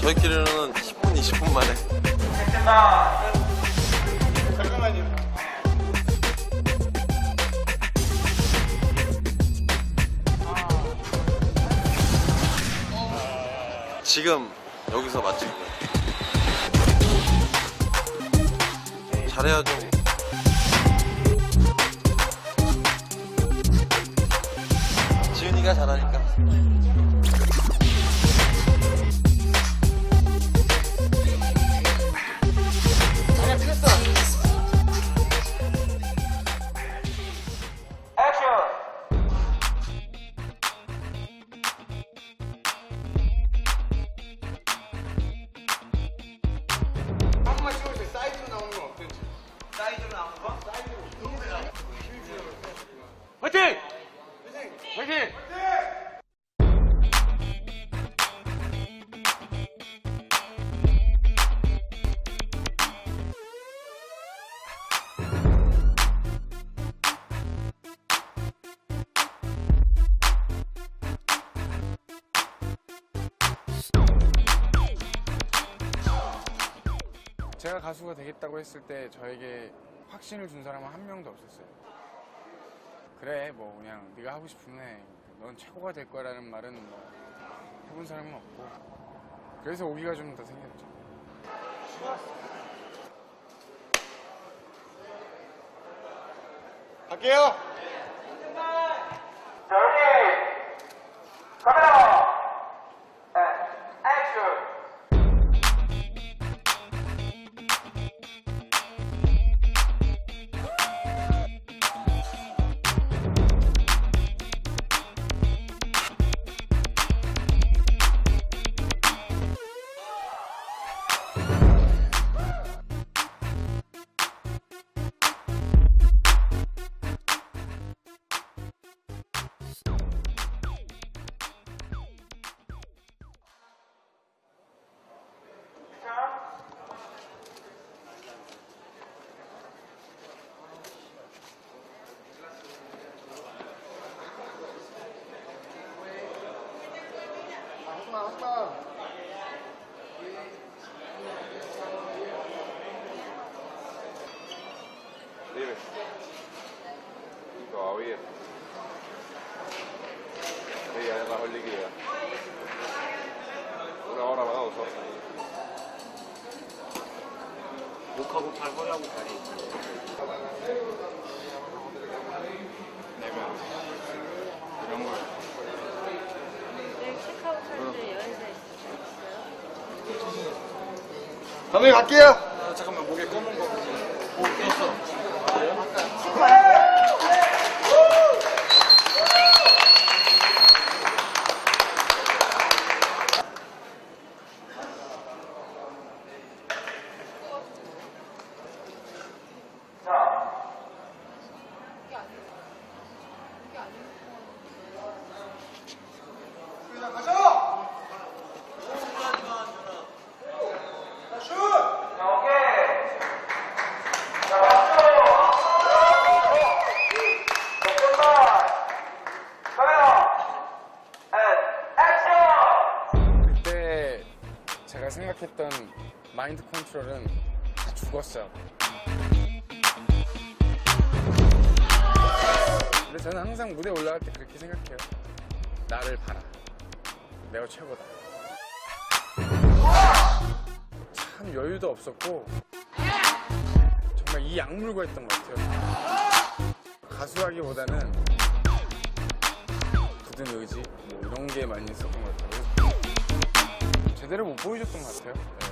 저희끼리는 10분, 20분 만에. 잠깐만요. 지금 여기서 맞지? 잘해야죠. 지은이가 잘하니까. 제가 가수가 되겠다고 했을 때 저에게 확신을 준 사람은 한 명도 없었어요. 그래 뭐 그냥 네가 하고 싶으면 해. 넌 최고가 될 거라는 말은 뭐 해본 사람은 없고 그래서 오기가 좀 더 생겼죠. 갈게요. 하지마, 하지마. Dime. Todavía. Sí, ya bajó el líquido. Una hora para dos horas. 목하고 발걸하고 다리 내가 이런 걸 내일 체크아웃 할때 여행사 있어요? 감독님 갈게요. 아, 잠깐만 목에 검은 거 가자. 그때 제가 생각했던 마인드 컨트롤은 다 죽었어요. 근데 저는 항상 무대 올라갈 때 그렇게 생각해요. 나를 봐라. 내가 최고다. 참 여유도 없었고 정말 이 약물고 했던 것 같아요. 가수하기보다는 굳은 의지 뭐 이런 게 많이 있었던 것 같아요. 제대로 못 보여줬던 것 같아요.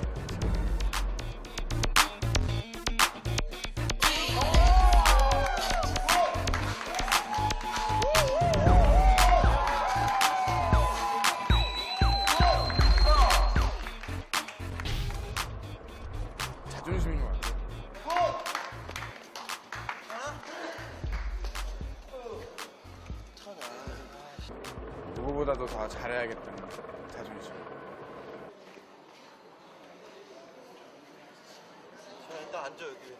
앉아, 여기.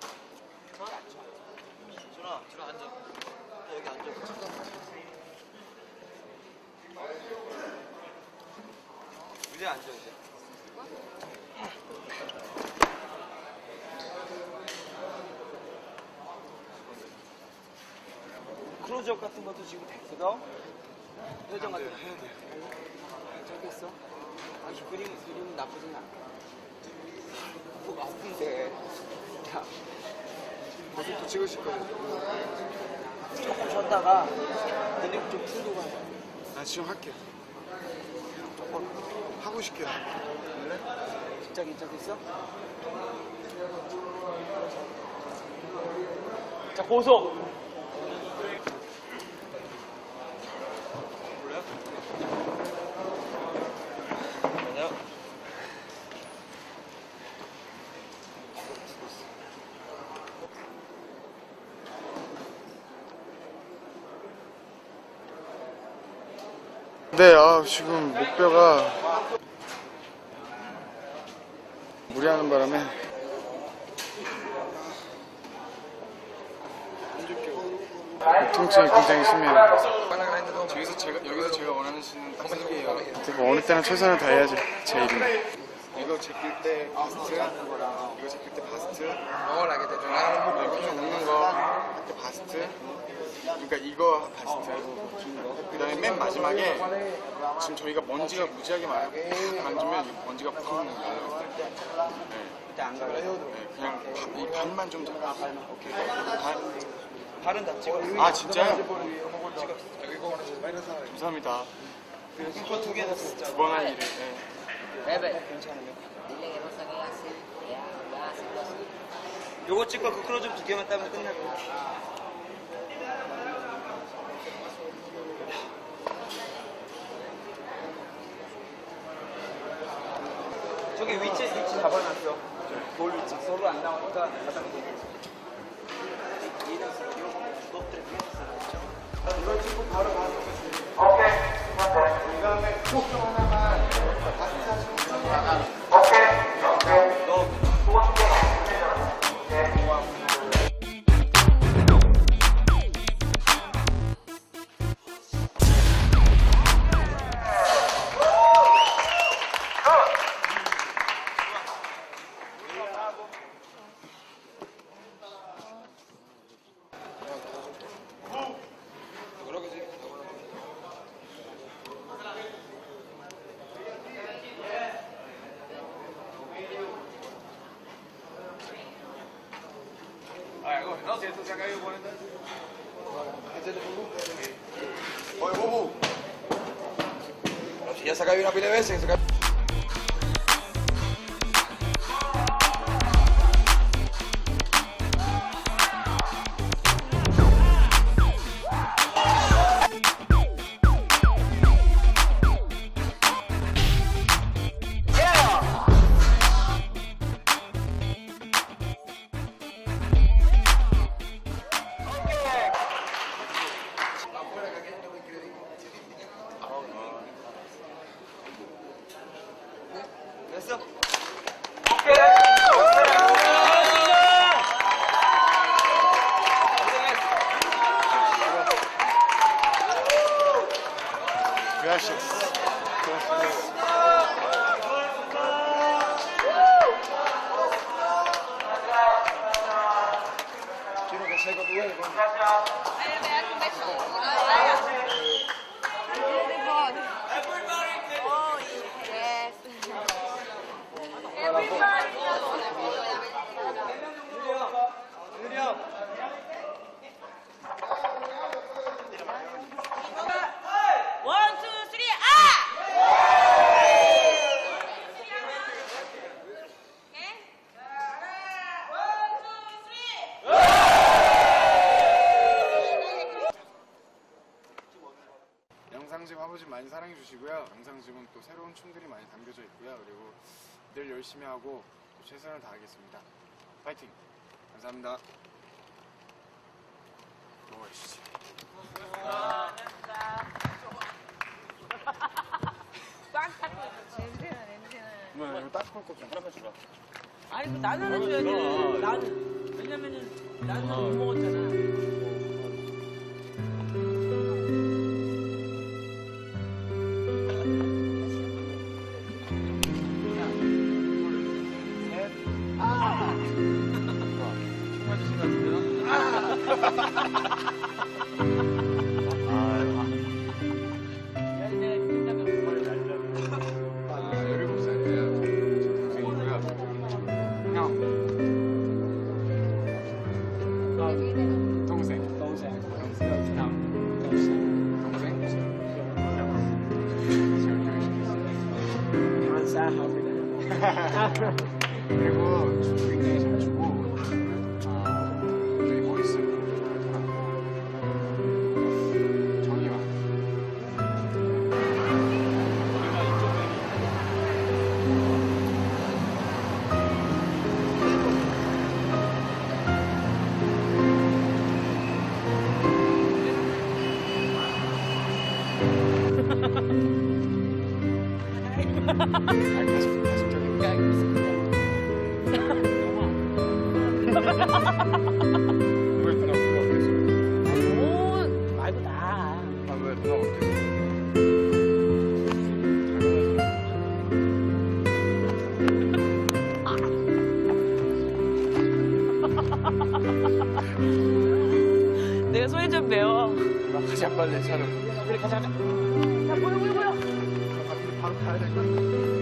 준아, 준아 앉아. 여기 앉아. 의자에 앉아, 이제. 클로즈업 같은 것도 지금 됐어? 회전 같은 거 해야 돼. 괜찮겠어? 아주 그림, 그림은 나쁘진 않아. 찍으실 거예요. 조금 쉬었다가 근육 좀 풀고 가자. 나 지금 할게. 하고 싶게. 진짜 괜찮겠어? 자, 고속. 네, 아, 지금 목뼈가 무리하는 바람에 통증이 굉장히 심해요. 여기서 제가 여기서 제가 원하는 시는 딱 생기예요. 뭐 어느 때는 최선을 다해야죠. 제 이름. 이거 제낄 때 바스트, 이거 제낄 때 바스트, 뭘 하게 되잖아. 이렇게 좀 웃는 거, 때 바스트. 그러니까 이거 바스트. 그 다음에 맨 마지막에 지금 저희가 먼지가 무지하게 많아요. 만지면 이 먼지가 푹 때. 네. 네, 그냥 바- 이 반만 좀 잡아. 오케이. 반. 발은 다 찍어. 아 진짜요? 감사합니다. 이거 두 개다 진짜. 두번할 일을. 네. 괜찮으면. 요거 찍고 그 클로즈업 두 개만 따면 끝날 거 야. 저기 위치 위치 잡아놨어. 돌 위치 서로 안 나오니까 바닥에 되겠지. 이는 이거 주걱들이 위 에서 이걸 찍고 바로 가는 거지. Ya se acabó una pila de veces. se acabó. 됐 영상집 아버지 많이 사랑해 주시고요. 영상집은 또 새로운 춤들이 많이 담겨져 있고요. 그리고 늘 열심히 하고 또 최선을 다하겠습니다. 파이팅! 감사합니다. 오이씨. 꽉 탔고 냄새나 냄새나. 뭐 이거 딱 볼거 좀. 아니 그 나는 해줘야지 나는 왜냐면은 나는 못 먹었잖아 아, 왜 누나 누나 어땠어? 오, 말고 나. 아왜 누나 어땠어? 내가 소리 좀 배워. 나 가자 빨리 차로. 그래, 가자, 가자. 야, 보여, 보여, 보여. 바로 가야 될